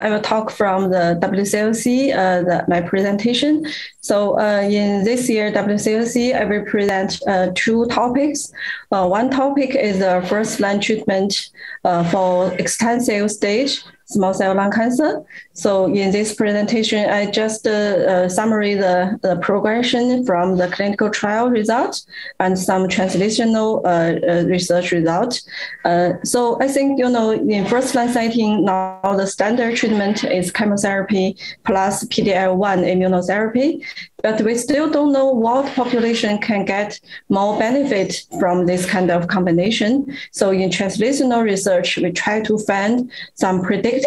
I will talk from the WCLC, uh, the, my presentation. So uh, in this year WCLC, I will present uh, two topics. Uh, one topic is the first line treatment uh, for extensive stage small cell lung cancer. So in this presentation, I just uh, uh, summary the, the progression from the clinical trial results and some translational uh, uh research results. Uh, so I think, you know, in first line setting, now the standard treatment is chemotherapy plus PD-L1 immunotherapy but we still don't know what population can get more benefit from this kind of combination. So in translational research, we try to find some predictive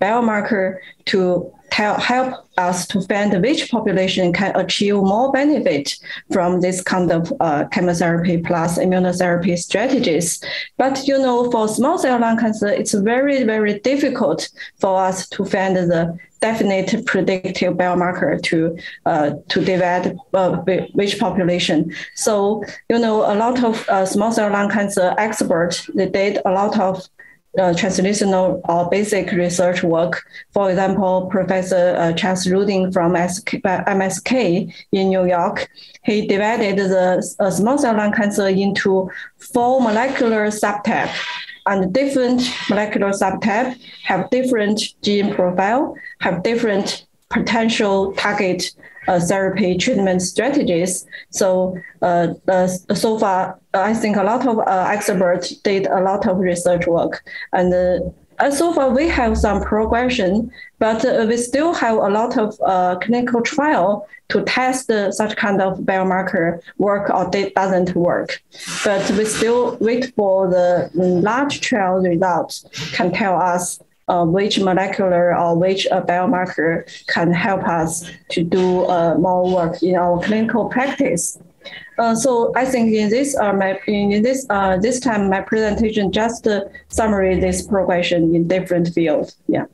biomarker to tell, help us to find which population can achieve more benefit from this kind of uh, chemotherapy plus immunotherapy strategies. But you know, for small cell lung cancer, it's very, very difficult for us to find the definite predictive biomarker to uh, to divide uh, which population. So you know, a lot of uh, small cell lung cancer experts they did a lot of uh, translational or basic research work. For example, Professor uh, Charles Rudin from MSK in New York, he divided the uh, small cell lung cancer into four molecular subtypes. And different molecular subtypes have different gene profile, have different potential target uh, therapy treatment strategies. So uh, uh, so far, I think a lot of uh, experts did a lot of research work, and uh, so far we have some progression, but uh, we still have a lot of clinical trial to test such kind of biomarker work or it doesn't work. But we still wait for the large trial results can tell us uh, which molecular or which uh, biomarker can help us to do uh, more work in our clinical practice. Uh, so I think in this uh, my in this uh, this time my presentation just uh, summary this progression in different fields. Yeah.